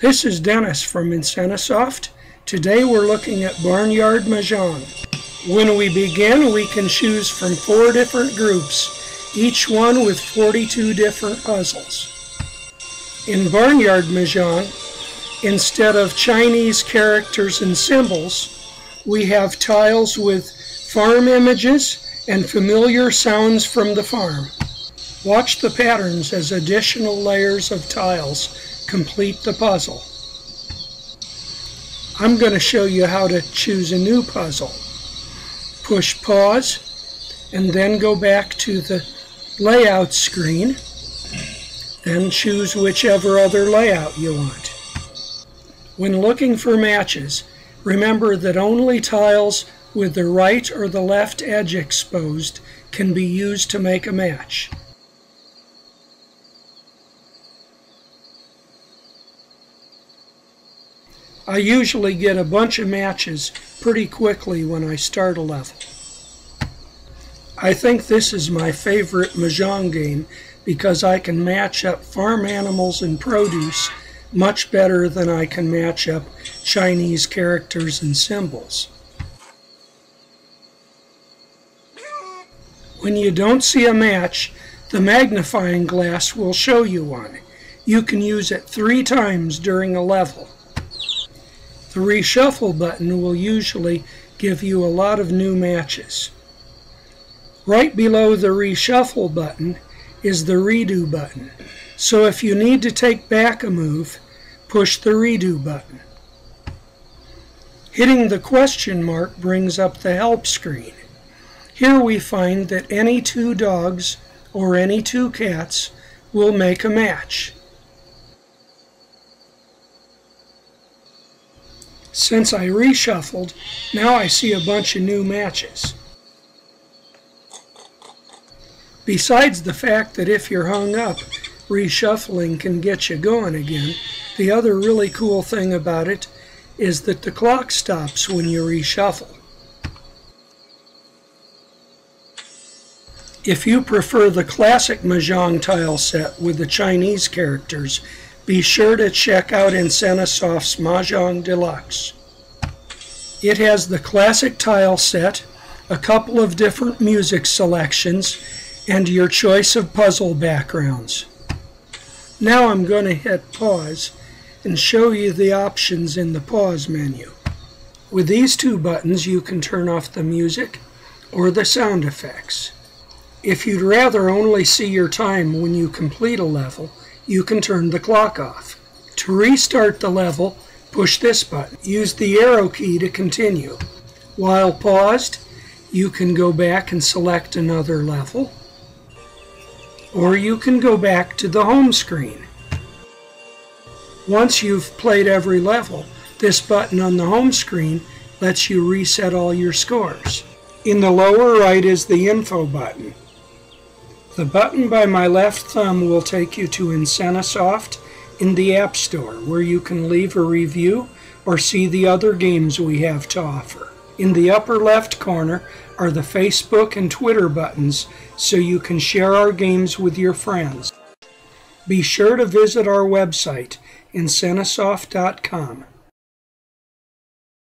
This is Dennis from Ensenasoft. Today we're looking at Barnyard Mahjong. When we begin, we can choose from four different groups, each one with 42 different puzzles. In Barnyard Mahjong, instead of Chinese characters and symbols, we have tiles with farm images and familiar sounds from the farm. Watch the patterns as additional layers of tiles complete the puzzle. I'm going to show you how to choose a new puzzle. Push pause and then go back to the layout screen. Then choose whichever other layout you want. When looking for matches, remember that only tiles with the right or the left edge exposed can be used to make a match. I usually get a bunch of matches pretty quickly when I start a level. I think this is my favorite Mahjong game because I can match up farm animals and produce much better than I can match up Chinese characters and symbols. When you don't see a match, the magnifying glass will show you one. You can use it three times during a level. The reshuffle button will usually give you a lot of new matches. Right below the reshuffle button is the redo button. So if you need to take back a move, push the redo button. Hitting the question mark brings up the help screen. Here we find that any two dogs or any two cats will make a match. Since I reshuffled, now I see a bunch of new matches. Besides the fact that if you're hung up, reshuffling can get you going again, the other really cool thing about it is that the clock stops when you reshuffle. If you prefer the classic Mahjong tile set with the Chinese characters, be sure to check out Ensenasoft's Mahjong Deluxe. It has the classic tile set, a couple of different music selections, and your choice of puzzle backgrounds. Now I'm going to hit pause and show you the options in the pause menu. With these two buttons you can turn off the music or the sound effects. If you'd rather only see your time when you complete a level, you can turn the clock off. To restart the level, push this button. Use the arrow key to continue. While paused, you can go back and select another level, or you can go back to the home screen. Once you've played every level, this button on the home screen lets you reset all your scores. In the lower right is the info button. The button by my left thumb will take you to Ensenasoft in the App Store, where you can leave a review or see the other games we have to offer. In the upper left corner are the Facebook and Twitter buttons so you can share our games with your friends. Be sure to visit our website, Ensenasoft.com.